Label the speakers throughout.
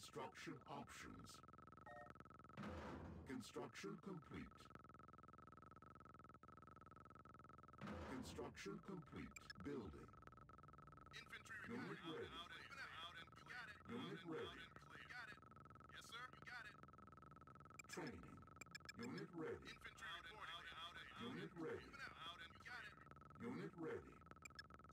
Speaker 1: construction options. Construction complete. Construction complete. Building.
Speaker 2: Infantry
Speaker 1: Unit
Speaker 2: reporting.
Speaker 1: ready.
Speaker 2: Out and, out and clear. Got it.
Speaker 1: Unit
Speaker 2: out and,
Speaker 1: ready.
Speaker 2: Out and clear. Got it. Yes, sir. You got it.
Speaker 1: Training. Unit ready.
Speaker 2: Infantry out reporting. And, out and, out
Speaker 1: Unit ready.
Speaker 2: Moving out. Out and got it.
Speaker 1: Unit ready.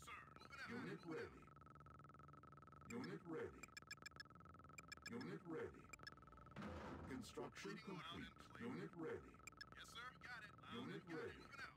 Speaker 2: Sir. Moving out.
Speaker 1: Unit ready. Unit ready. Unit ready. Construction
Speaker 2: Waiting on out
Speaker 1: complete. Unit ready.
Speaker 2: Yes, sir. Got it.
Speaker 1: Unit
Speaker 2: and got
Speaker 1: ready.
Speaker 2: It. Moving out.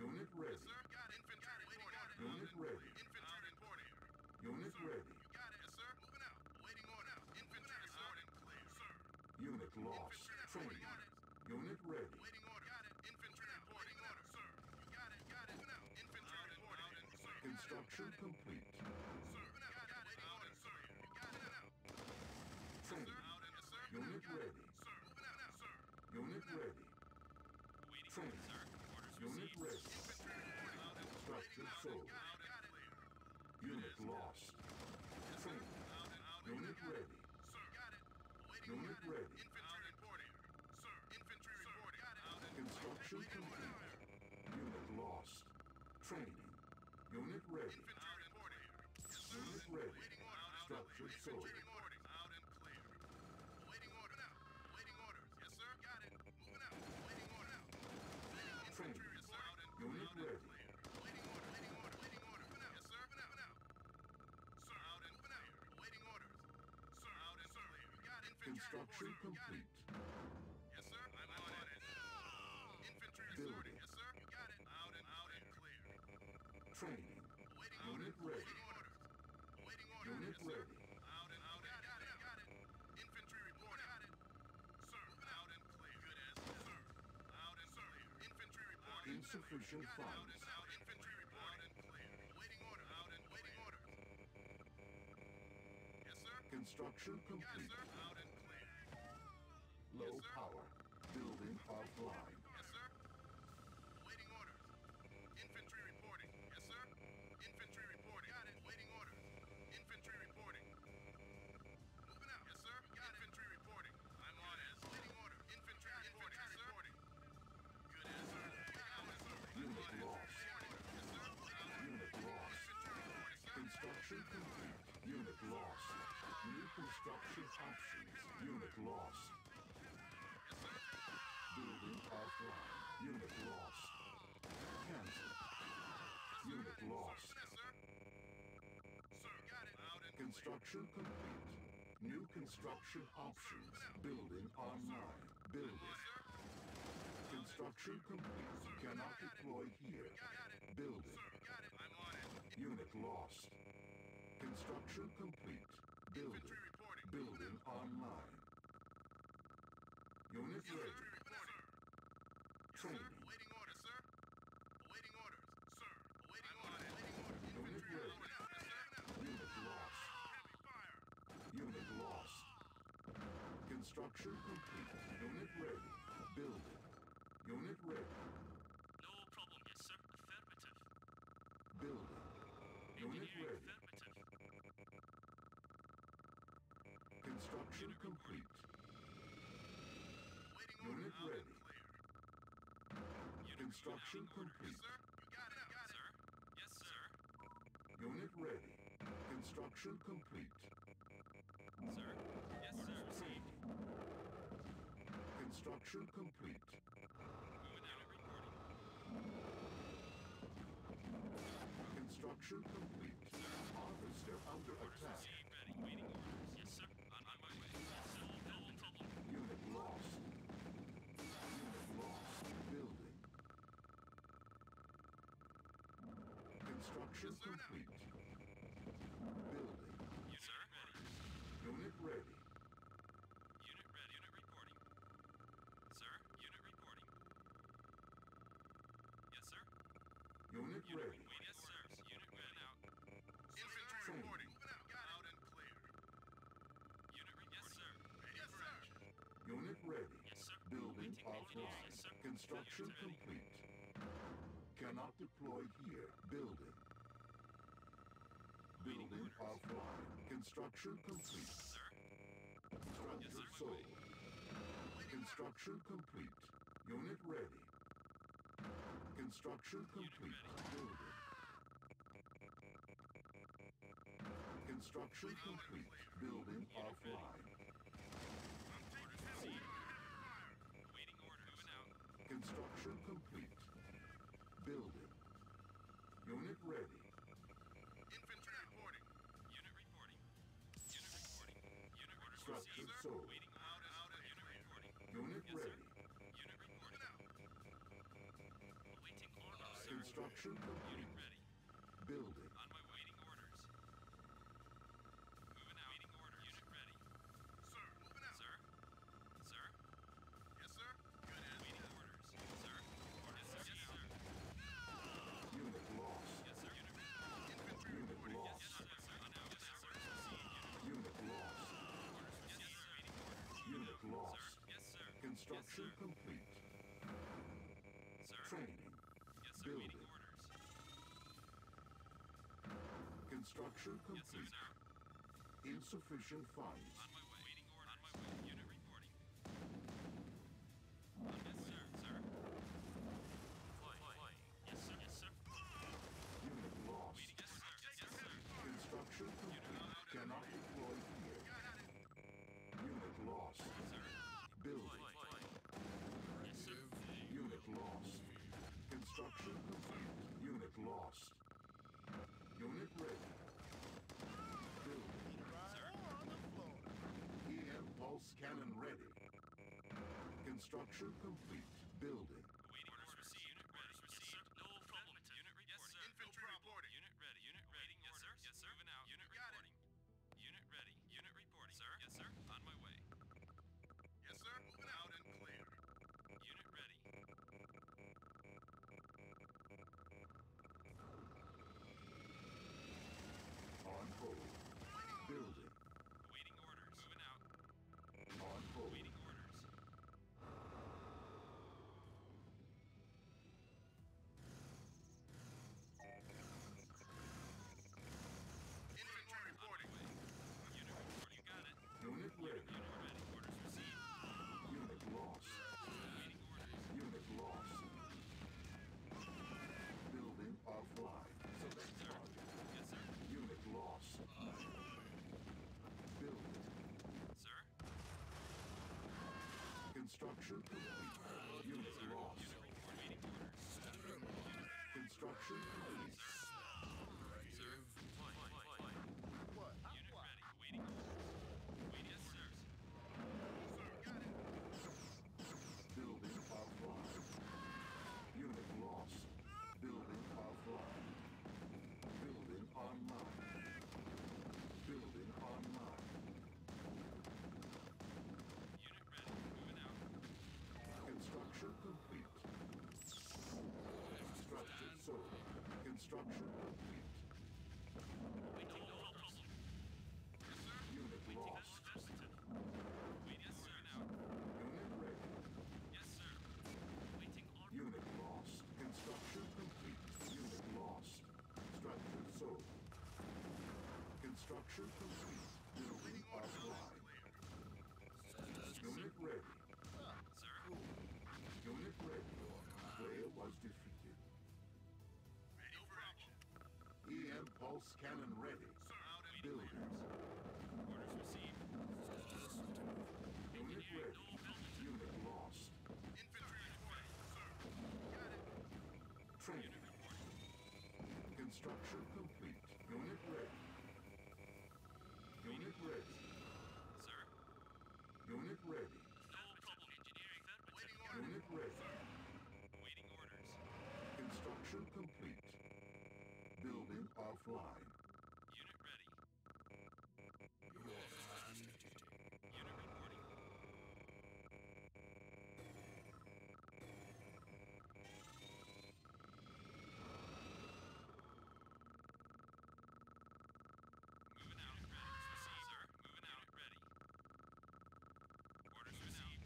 Speaker 1: Unit
Speaker 2: Yes,
Speaker 1: ready.
Speaker 2: sir. Got. Infantry reporting. Got.
Speaker 1: Unit ready.
Speaker 2: Infantry reporting.
Speaker 1: Unit ready.
Speaker 2: You got it. Sir. Moving out. Waiting on out. Infantry reporting. Clear. Sir.
Speaker 1: Unit lost. Training.
Speaker 2: reporting. Got it.
Speaker 1: Unit ready.
Speaker 2: Waiting order. Got it. Infantry reporting order. Sir. You got it. Got it. Infantry reporting. Sir.
Speaker 1: Construction complete.
Speaker 2: Sir. Got it. Waiting order. Sir. You got it now.
Speaker 1: Training.
Speaker 2: Sir. Out and yes, sir.
Speaker 1: Unit
Speaker 2: Got it.
Speaker 1: ready.
Speaker 2: Sir. Moving out now. Sir.
Speaker 1: Unit ready.
Speaker 3: Waiting
Speaker 1: Training.
Speaker 3: sir. Orders
Speaker 1: Unit
Speaker 3: received.
Speaker 1: ready.
Speaker 2: Infantry reporting. Out and
Speaker 1: Structure
Speaker 2: waiting out.
Speaker 1: sold.
Speaker 2: Got it. Got it.
Speaker 1: Unit lost. Training.
Speaker 2: Out and out.
Speaker 1: Unit ready.
Speaker 2: Sir. Got it. Waiting
Speaker 1: Unit
Speaker 2: order.
Speaker 1: ready.
Speaker 2: Infantry reporting. Sir. Infantry reporting. Got it. Out and
Speaker 1: Construction
Speaker 2: waiting order.
Speaker 1: complete. Unit lost. Training. Unit ready.
Speaker 2: Infantry reporting.
Speaker 1: Unit ready.
Speaker 2: Waiting order. Out and
Speaker 1: Structure sold.
Speaker 2: Infantry reporting. Out and clear. Waiting order now. Waiting orders. Yes, sir. Got it. Moving out. Waiting order now. Infantry
Speaker 1: Training.
Speaker 2: yes, sir. Out and
Speaker 1: Unit
Speaker 2: out and
Speaker 1: ready.
Speaker 2: clear. Waiting order. Waiting order. Waiting order. Moving out. Yes, sir. Moving out. Moving out. Sir. Out and moving out. Waiting orders. Sir. Out and clear. You got it. Infantry
Speaker 1: Construction
Speaker 2: it.
Speaker 1: complete.
Speaker 2: Yes, sir. I'm on it. Infantry
Speaker 1: Building.
Speaker 2: reporting. Yes, sir. You got it. Out and out and clear.
Speaker 1: Training.
Speaker 2: Waiting
Speaker 1: Unit
Speaker 2: orders.
Speaker 1: ready.
Speaker 2: Waiting orders. Waiting orders.
Speaker 1: Unit
Speaker 2: yes, sir.
Speaker 1: ready.
Speaker 2: Out and out. Got it. Got it. Got it. Infantry report. Got it. Sir. Moving out and clear. Good as sir. Out and clear. Infantry reporting.
Speaker 1: Insufficient
Speaker 2: Got it. Out
Speaker 1: funds.
Speaker 2: and out. Infantry reporting. Out and clear. Waiting order. Out and waiting orders. Yes, sir.
Speaker 1: Construction
Speaker 2: Yes,
Speaker 1: complete.
Speaker 2: sir. Out and clear.
Speaker 1: Low Power. Building offline.
Speaker 2: Yes, sir. Waiting orders. Infantry reporting. Yes, sir. Infantry reporting. Got it. Waiting orders. Infantry reporting. Moving out. Yes, sir. Got Infantry reporting. I'm on it. Waiting order. Infantry reporting. Yes, sir. Good as sir. Got it, sir.
Speaker 1: Unit
Speaker 2: On it.
Speaker 1: lost.
Speaker 2: Yes, sir.
Speaker 1: Unit lost.
Speaker 2: Infantry reporting, sir.
Speaker 1: Construction complete. Unit lost. New construction options. Unit lost.
Speaker 2: Yes, sir.
Speaker 1: Building offline. Unit lost. Cancel. Unit lost.
Speaker 2: Yes, sir. Sir, got it. Out and
Speaker 1: Construction complete. New construction options. Building online. Building. Construction complete. Cannot deploy here. Building. Unit lost. Construction complete. Building. Building online. Unit ready. Training.
Speaker 2: Awaiting orders, sir. Awaiting orders, sir. Awaiting orders. Awaiting orders.
Speaker 1: Unit
Speaker 2: Infantry
Speaker 1: ready.
Speaker 2: reporting out. Yes, sir.
Speaker 1: Unit lost.
Speaker 2: Heavy fire.
Speaker 1: Unit lost. Construction complete. Unit ready. Building. Unit ready.
Speaker 3: No problem. Yes, sir. Affirmative.
Speaker 1: Building. Unit ready.
Speaker 3: affirmative.
Speaker 1: Construction complete.
Speaker 2: Awaiting
Speaker 1: Unit ready.
Speaker 3: Unit
Speaker 1: Construction complete.
Speaker 2: Yes, sir. You got it. Got it.
Speaker 3: Sir? Yes, sir.
Speaker 1: Unit ready. Construction complete.
Speaker 3: Sir? Yes, sir. Received.
Speaker 1: Construction complete.
Speaker 3: Moving out. Reporting.
Speaker 1: Construction complete. Harvester under attack.
Speaker 3: Received. Ready. Waiting orders. Yes, sir. On, on my way. Yes, sir. No problem.
Speaker 1: Unit lost. Unit lost. Building. Construction
Speaker 2: Yes, sir, now.
Speaker 1: complete. Building.
Speaker 3: Unit sir? ready.
Speaker 1: Unit ready.
Speaker 3: Unit ready. Unit reporting. Sir? Unit reporting. Yes, sir.
Speaker 1: Unit
Speaker 3: Unit
Speaker 1: ready.
Speaker 3: waiting. Yes, sir. Unit ready out.
Speaker 2: Infantry
Speaker 1: Training.
Speaker 2: reporting. Moving out. Got. Out and clear.
Speaker 3: Unit reporting. Yes, sir.
Speaker 2: Ready yes, for action.
Speaker 1: Unit ready.
Speaker 3: Yes, sir.
Speaker 1: Building
Speaker 3: Waiting engineers. Yes,
Speaker 1: Construction
Speaker 3: Unit
Speaker 1: complete. Cannot deploy here. Building. Building offline. Construction complete.
Speaker 3: Sir?
Speaker 1: Structure sold. Construction complete. Unit ready. Construction complete. Building. Construction complete. Building offline.
Speaker 3: Awaiting orders.
Speaker 1: Construction complete. Building. Unit ready.
Speaker 2: Infantry reporting.
Speaker 3: Unit reporting. Unit reporting. Unit orders
Speaker 1: Structure
Speaker 3: received.
Speaker 1: sold.
Speaker 3: Sir.
Speaker 1: Construction
Speaker 3: Unit ready.
Speaker 1: Building.
Speaker 3: On my waiting orders. Moving out. Waiting orders. Unit ready.
Speaker 2: Sir, moving out.
Speaker 3: Sir. Sir.
Speaker 2: Yes, sir. Good as
Speaker 3: Waiting orders. Sir. Orders yes, yes, sir.
Speaker 1: Unit lost.
Speaker 3: Yes, sir. Unit reporting.
Speaker 2: infantry
Speaker 1: Unit
Speaker 2: reporting.
Speaker 1: lost.
Speaker 3: Yes, sir. Yes, sir. On out. Yes, sir. Orders.
Speaker 1: Unit lost.
Speaker 3: Orders. Yes, sir. Waiting orders.
Speaker 1: Unit lost.
Speaker 3: Sir. Yes, sir.
Speaker 1: Construction
Speaker 3: Yes, sir.
Speaker 1: complete.
Speaker 3: Sir.
Speaker 1: Training.
Speaker 3: Yes, sir.
Speaker 1: Building.
Speaker 3: Waiting orders.
Speaker 1: Construction
Speaker 3: Yes, sir.
Speaker 1: complete.
Speaker 3: Sir.
Speaker 1: Insufficient funds.
Speaker 3: On my way. Waiting order. On my way.
Speaker 1: Cannon ready. Construction complete. Building. Construction complete. Unit lost.
Speaker 3: Unit report. Waiting orders.
Speaker 1: Construction complete.
Speaker 3: Sir. Flying. Flying. Flying. Unit ready. Waiting orders. Waiting. Yes, sir.
Speaker 2: Sir, got it.
Speaker 1: Building offline. Unit lost. Building offline. Building online. Building online.
Speaker 3: Unit ready. Moving out.
Speaker 1: Construction complete. Structure sold. Construction complete.
Speaker 3: Waiting. No problem. Yes, sir.
Speaker 1: Unit lost.
Speaker 3: Wait. Yes, sir. Now.
Speaker 1: Unit ready.
Speaker 3: Yes, sir. Waiting order.
Speaker 1: Unit lost. Construction complete. Unit lost. Structure sold. Construction complete. Building offline. Unit ready.
Speaker 3: Sir.
Speaker 1: Unit ready. Player was defeated. Pulse cannon ready.
Speaker 2: Sir, out and
Speaker 1: Building.
Speaker 3: Orders received.
Speaker 1: Unit ready. Unit lost.
Speaker 2: Infantry reporting. Sir. Got it.
Speaker 1: Training. Construction complete. Unit ready. Unit ready.
Speaker 3: Sir.
Speaker 1: Unit ready.
Speaker 3: No problem. Engineering that.
Speaker 2: Waiting order.
Speaker 1: Unit ready.
Speaker 3: Waiting orders.
Speaker 1: Construction complete. Building offline.
Speaker 3: Unit ready. Unit reporting. Moving out. Received, sir. Moving out. Ready. Orders received.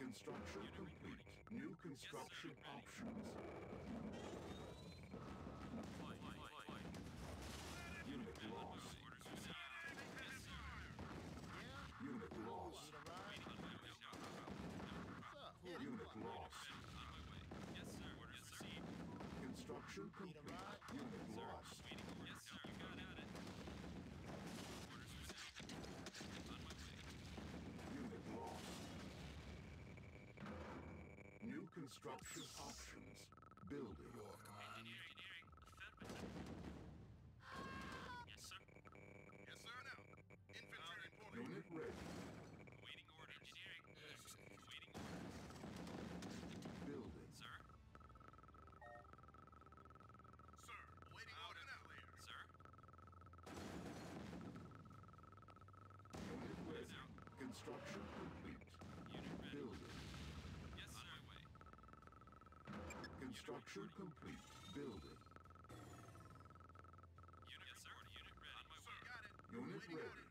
Speaker 1: Construction
Speaker 3: Unit
Speaker 1: complete.
Speaker 3: reporting.
Speaker 1: New construction
Speaker 3: Ready.
Speaker 1: options.
Speaker 3: Fly, fly, fly, fly.
Speaker 1: Unit
Speaker 3: And on my
Speaker 1: lost.
Speaker 3: way. Orders received. Yes, sir.
Speaker 1: Unit lost. Construction complete. Unit lost.
Speaker 3: Waiting orders. Yes, sir. You got at it. Orders received. On my way.
Speaker 1: Unit lost. New construction options. Building.
Speaker 3: Engineering. Engineering. Affirmative. Yes, sir.
Speaker 2: Yes, sir. Now. Infantry reporting.
Speaker 1: Unit ready.
Speaker 3: Waiting order. Engineering. Waiting orders.
Speaker 1: Building.
Speaker 3: Sir.
Speaker 2: Sir. Awaiting orders. Now. Clear.
Speaker 3: Sir.
Speaker 1: Unit ready.
Speaker 3: out.
Speaker 1: Construction complete.
Speaker 3: Unit ready.
Speaker 1: Building.
Speaker 3: Yes, sir. On my way.
Speaker 1: Construction complete. Building.
Speaker 3: Unit yes, sir. Unit ready. On my
Speaker 2: Sir.
Speaker 3: way.
Speaker 2: Got it.
Speaker 1: Unit
Speaker 2: Awaiting
Speaker 1: ready.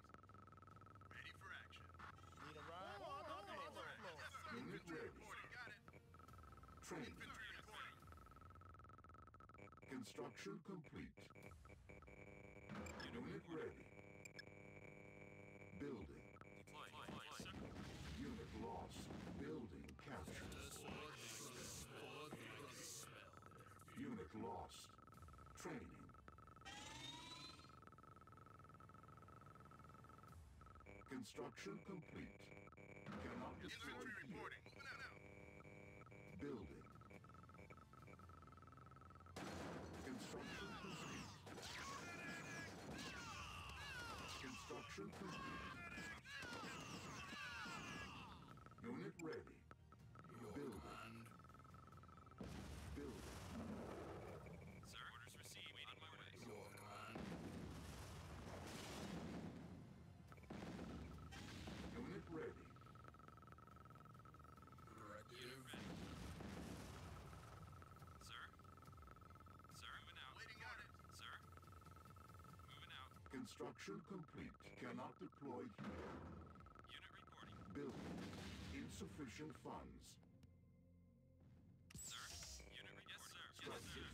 Speaker 2: Ready for action.
Speaker 4: Need a ride?
Speaker 2: Yes, sir.
Speaker 1: Unit
Speaker 2: Infantry
Speaker 1: ready.
Speaker 2: reporting. Got it.
Speaker 1: Training.
Speaker 2: Infantry reporting.
Speaker 1: Construction complete. Unit ready. Building. Lost. Building captured. Unit lost. Training. Construction complete. Cannot here.
Speaker 2: reporting. Moving out now.
Speaker 1: Building. Construction complete. Construction complete. Unit ready. Building. Building.
Speaker 3: Sir. Orders received. Waiting my way.
Speaker 1: Unit ready.
Speaker 3: Unit ready. Sir. Sir. Moving out.
Speaker 2: Awaiting orders.
Speaker 3: Sir. Moving out.
Speaker 1: Construction complete. Cannot deploy here.
Speaker 3: Unit reporting.
Speaker 1: Building sufficient funds. Sir, unit reporting. Yes, sir. Yes, sir.